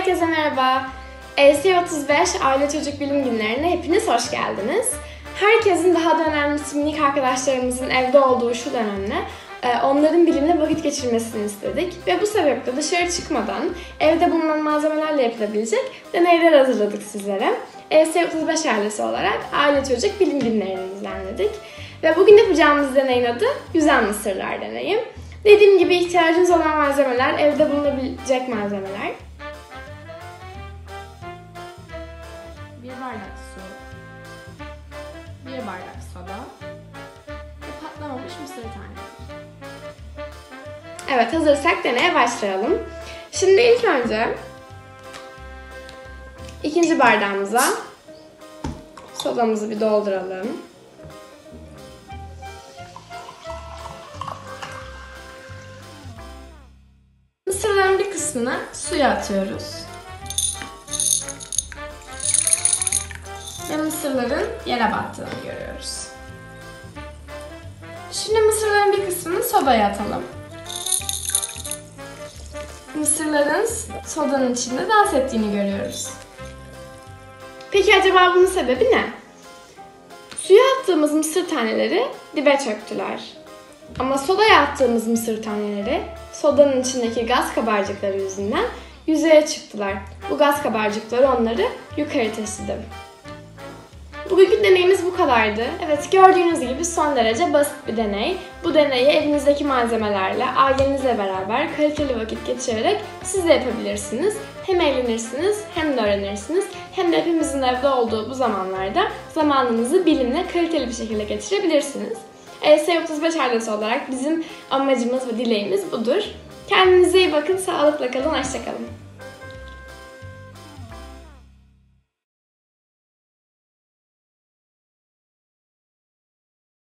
Herkese merhaba. ES35 Aile Çocuk Bilim Günlerine hepiniz hoş geldiniz. Herkesin daha da önemlisi minik arkadaşlarımızın evde olduğu şu dönemde e, onların bilimle vakit geçirmesini istedik. Ve bu sebeple dışarı çıkmadan evde bulunan malzemelerle yapılabilecek deneyler hazırladık sizlere. ES35 ailesi olarak Aile Çocuk Bilim Günlerini düzenledik. Ve bugün yapacağımız deneyin adı Güzel Mısırlar Deneyi. Dediğim gibi ihtiyacınız olan malzemeler, evde bulunabilecek malzemeler. Bardak su, bir bardak soda ve patlamamış mısır taneleri. Evet, hazırsak deneye başlayalım. Şimdi ilk önce ikinci bardağımıza sodamızı bir dolduralım. Mısırların bir kısmını suya atıyoruz. Mısırların yere battığını görüyoruz. Şimdi mısırların bir kısmını sodaya atalım. Mısırların sodanın içinde dans ettiğini görüyoruz. Peki acaba bunun sebebi ne? Suya attığımız mısır taneleri dibe çöktüler. Ama sodaya attığımız mısır taneleri sodanın içindeki gaz kabarcıkları yüzünden yüzeye çıktılar. Bu gaz kabarcıkları onları yukarı taşıdı. Bugünkü deneyimiz bu kadardı. Evet gördüğünüz gibi son derece basit bir deney. Bu deneyi evinizdeki malzemelerle, ailenizle beraber kaliteli vakit geçirerek siz de yapabilirsiniz. Hem eğlenirsiniz hem de öğrenirsiniz. Hem de hepimizin evde olduğu bu zamanlarda zamanınızı bilimle kaliteli bir şekilde geçirebilirsiniz. ES35 ailesi olarak bizim amacımız ve dileğimiz budur. Kendinize iyi bakın, sağlıkla kalın, hoşçakalın.